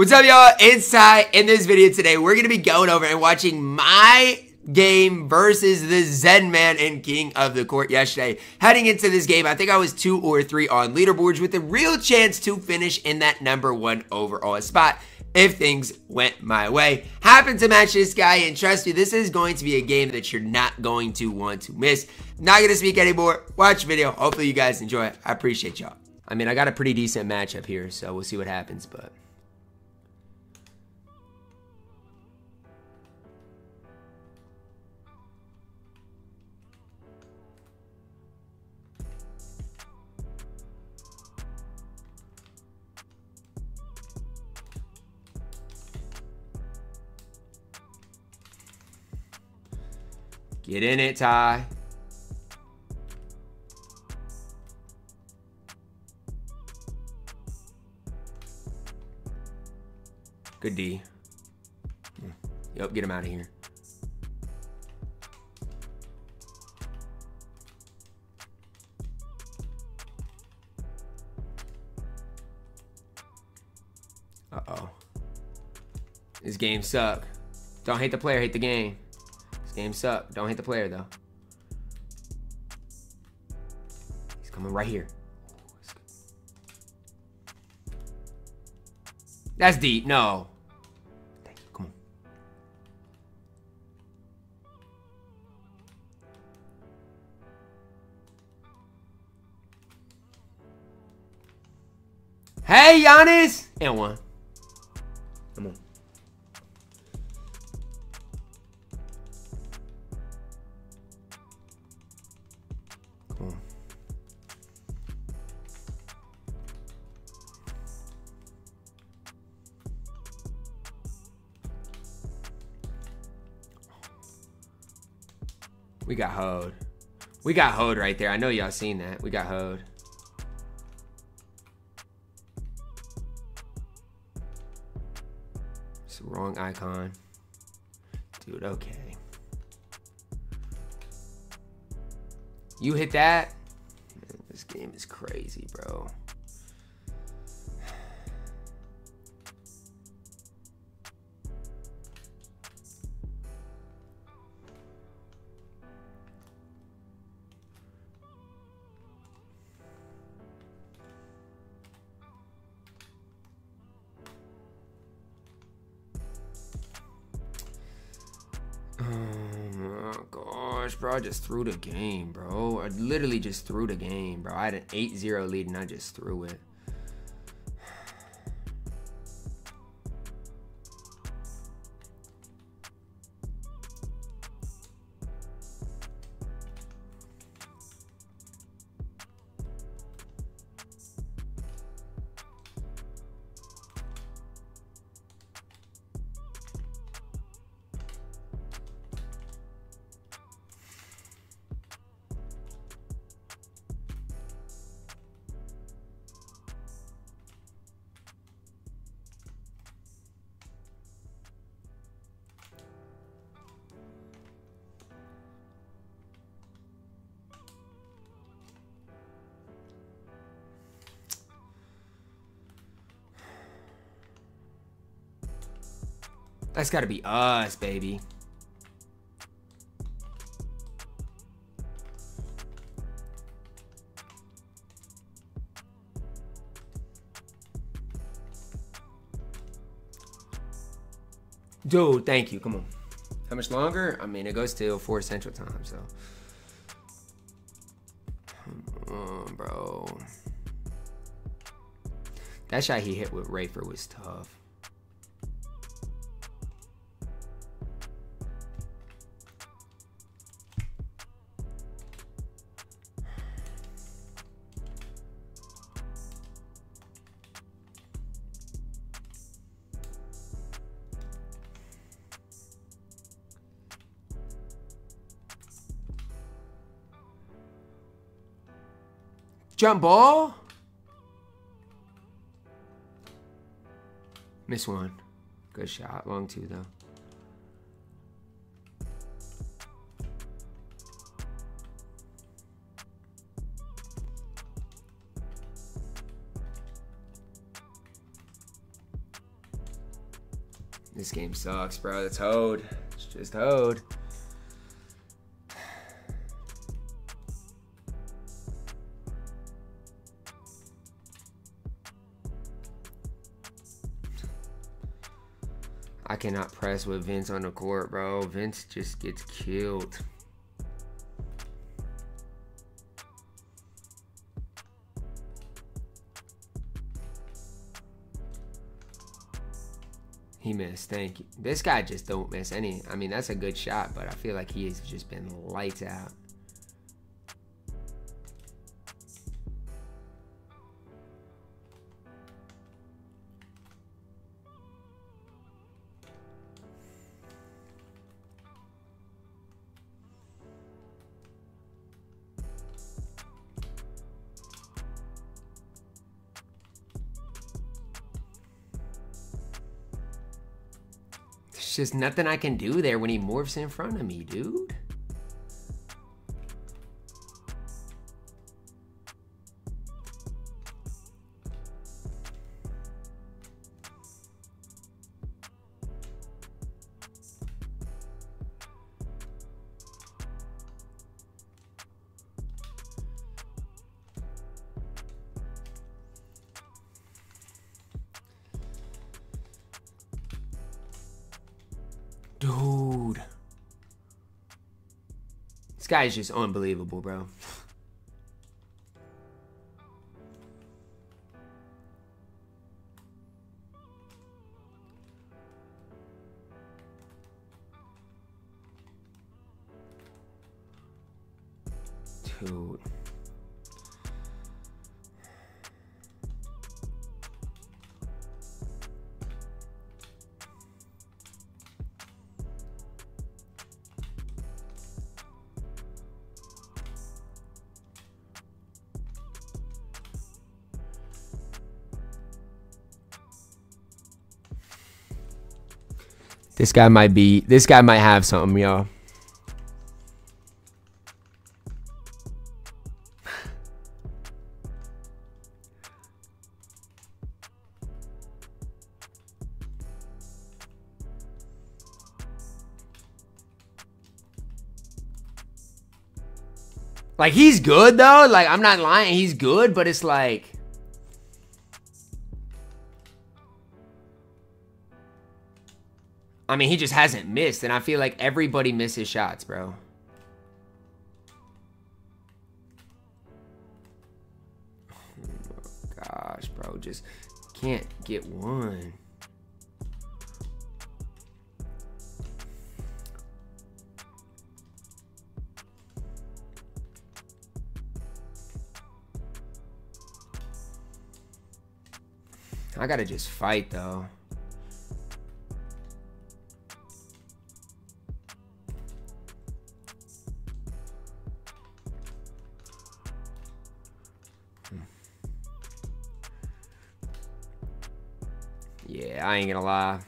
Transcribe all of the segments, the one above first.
What's up, y'all? It's Ty. In this video today, we're going to be going over and watching my game versus the Zen Man and King of the Court yesterday. Heading into this game, I think I was two or three on leaderboards with a real chance to finish in that number one overall spot if things went my way. Happened to match this guy, and trust me, this is going to be a game that you're not going to want to miss. Not going to speak anymore. Watch video. Hopefully you guys enjoy it. I appreciate y'all. I mean, I got a pretty decent matchup here, so we'll see what happens, but... Get in it, Ty. Good D. Hmm. Yep, get him out of here. Uh-oh. This game suck. Don't hate the player, hate the game. This game suck. Don't hit the player, though. He's coming right here. That's deep. No. Come on. Hey, Giannis! And one. Come on. We got hoed. We got hoed right there. I know y'all seen that. We got hoed. It's the wrong icon. Dude, okay. You hit that? Man, this game is crazy, bro. Bro. I just threw the game, bro. I literally just threw the game, bro. I had an 8-0 lead and I just threw it. That's gotta be us, baby. Dude, thank you. Come on. How much longer? I mean, it goes till 4 Central Time, so. Come on, bro. That shot he hit with Rafer was tough. Jump ball. Miss one. Good shot. Long two, though. This game sucks, bro. That's Hode. It's just Hode. I cannot press with Vince on the court, bro. Vince just gets killed. He missed. Thank you. This guy just don't miss any. I mean, that's a good shot, but I feel like he has just been lights out. Just nothing I can do there when he morphs in front of me, dude. This guy just unbelievable, bro. This guy might be, this guy might have something, y'all. Like he's good though. Like I'm not lying, he's good, but it's like I mean, he just hasn't missed, and I feel like everybody misses shots, bro. Gosh, bro, just can't get one. I gotta just fight though. I ain't gonna lie.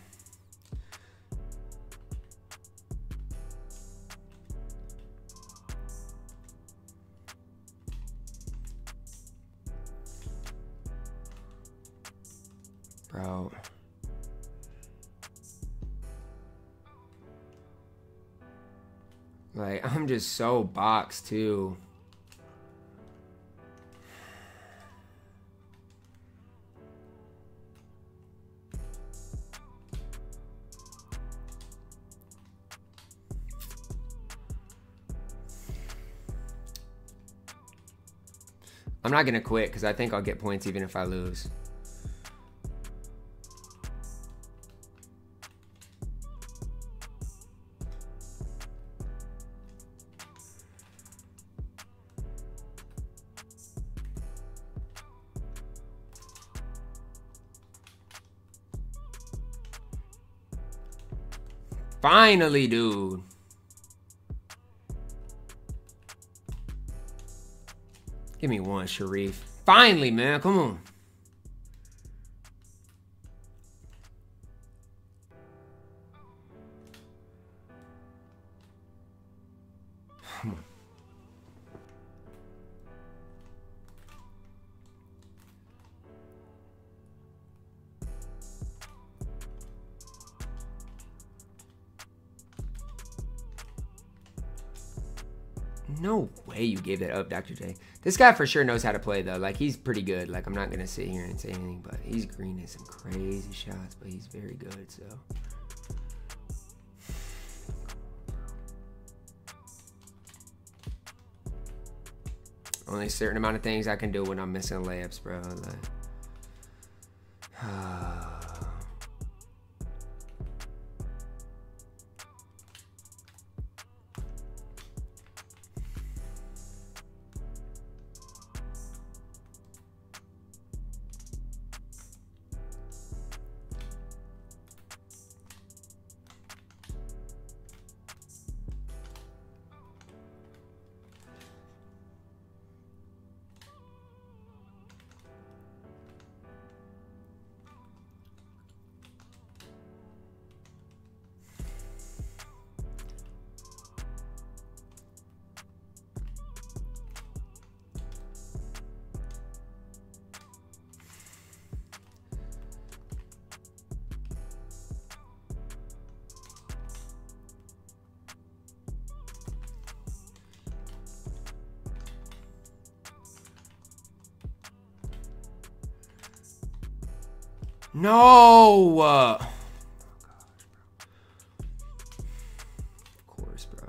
Bro. Like, I'm just so boxed, too. I'm not to quit because I think I'll get points even if I lose. Finally, dude. Give me one, Shareef. Finally, man. Come on. Come on. No way you gave that up, Dr. J. This guy for sure knows how to play, though. Like, he's pretty good. Like, I'm not going to sit here and say anything, but he's greening some crazy shots, but he's very good, so. Only a certain amount of things I can do when I'm missing layups, bro. Like, No! Uh, of course, bro.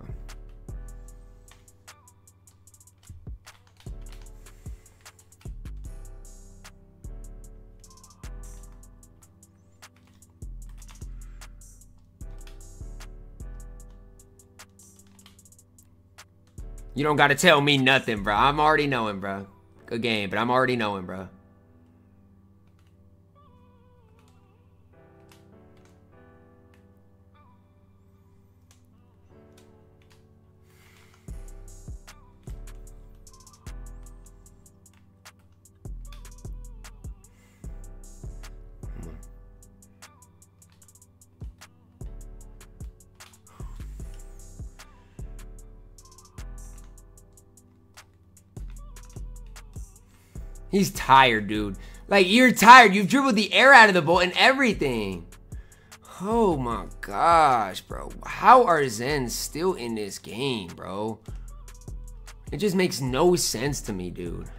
You don't gotta tell me nothing, bro. I'm already knowing, bro. Good game, but I'm already knowing, bro. He's tired, dude. Like, you're tired. You've dribbled the air out of the ball and everything. Oh my gosh, bro. How are Zen still in this game, bro? It just makes no sense to me, dude.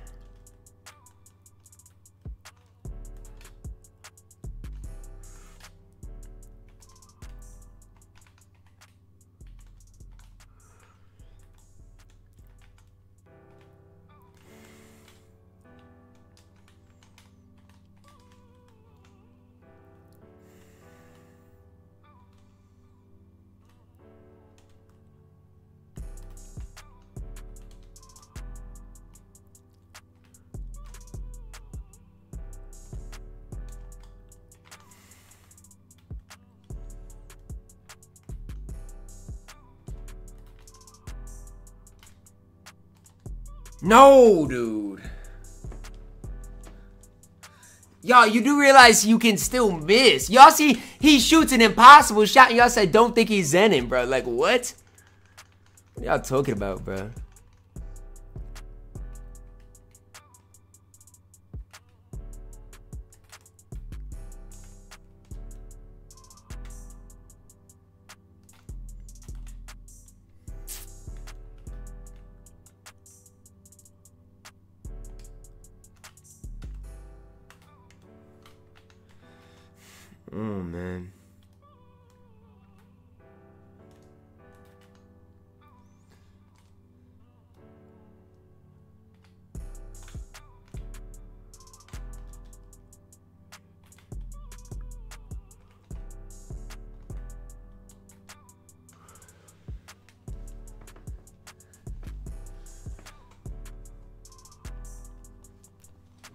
No, dude. Y'all, you do realize you can still miss. Y'all see, he shoots an impossible shot. Y'all say, don't think he's zenning, bro. Like, what? What y'all talking about, bro? Oh, man.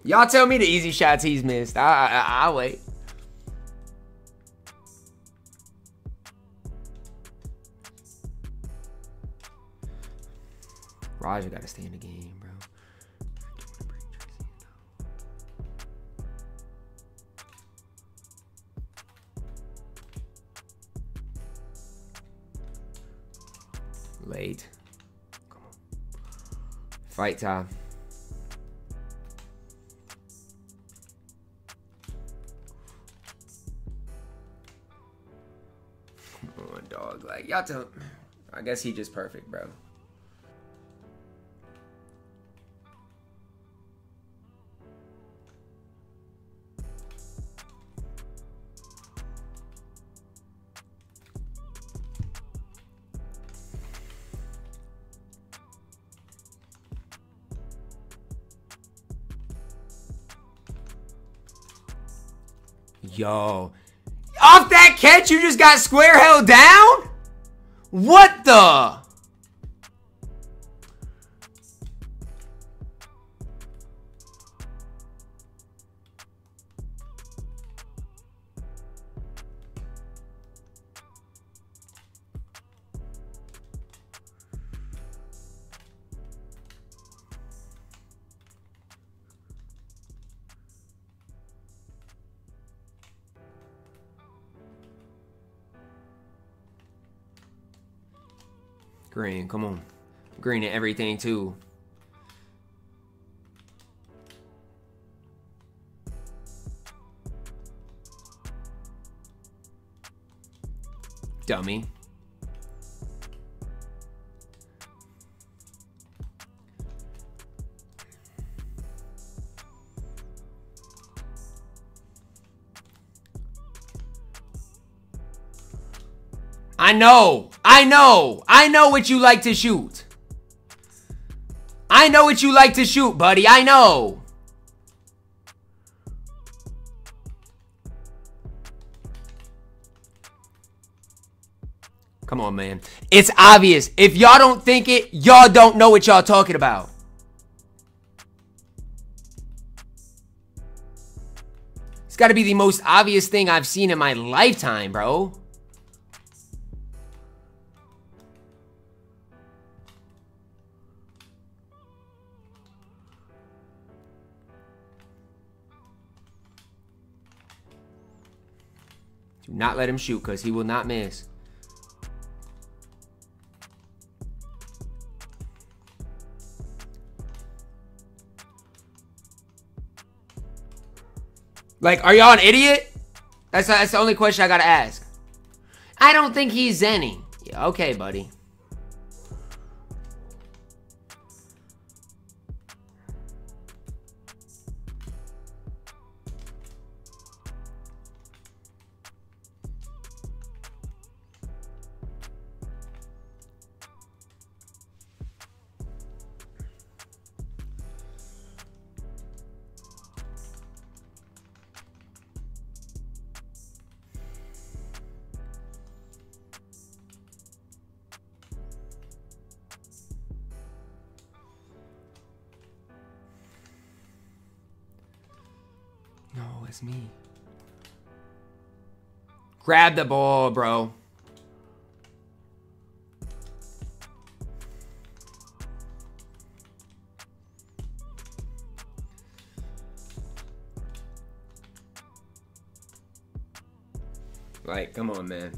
Y'all tell me the easy shots he's missed. I, I, I'll wait. Raja got to stay in the game, bro. Late. Come on. Fight time. Come on, dog. Like, y'all tell. I guess he just perfect, bro. Yo. Off that catch, you just got square held down? What the? Green, come on. Green and everything too. Dummy. I know. I know. I know what you like to shoot. I know what you like to shoot, buddy. I know. Come on, man. It's obvious. If y'all don't think it, y'all don't know what y'all talking about. It's got to be the most obvious thing I've seen in my lifetime, bro. Do not let him shoot because he will not miss. Like, are y'all an idiot? That's, that's the only question I gotta ask. I don't think he's zenning. Yeah, okay, buddy. No, me. Grab the ball, bro. Like, come on, man.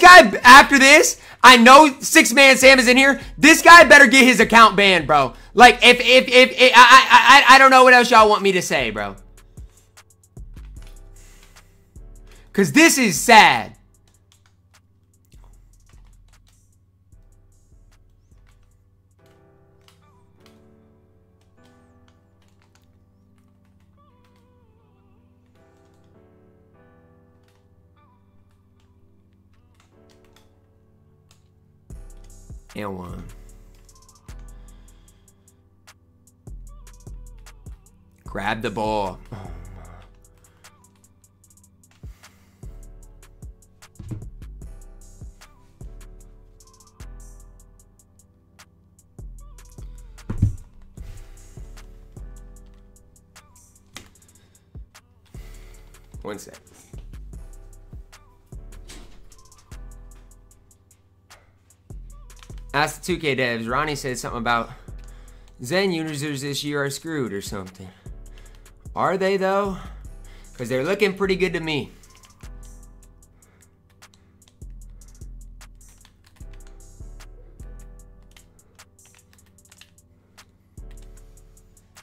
Guy, after this, I know six man Sam is in here. This guy better get his account banned, bro. Like, if, if, if, if I, I, I, don't know what else y'all want me to say, bro. Cause this is sad. Grab the ball. One sec. Ask the 2K devs. Ronnie said something about Zen users this year are screwed or something. Are they though? Because they're looking pretty good to me.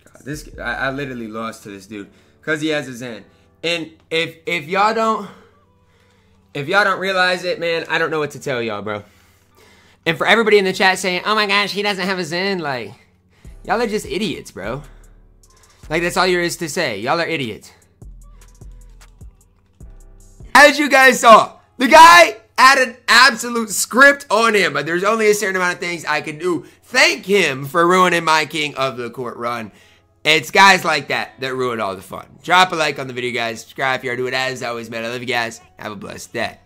God, this I, I literally lost to this dude because he has his Zen. And if if y'all don't if y'all don't realize it, man, I don't know what to tell y'all, bro. And for everybody in the chat saying, "Oh my gosh, he doesn't have a Zen," like y'all are just idiots, bro. Like that's all there is to say. Y'all are idiots. as you guys saw, the guy had an absolute script on him, but there's only a certain amount of things I can do. Thank him for ruining my King of the Court run. It's guys like that that ruin all the fun. Drop a like on the video, guys. Subscribe if you are doing as always, man. I love you guys. Have a blessed day.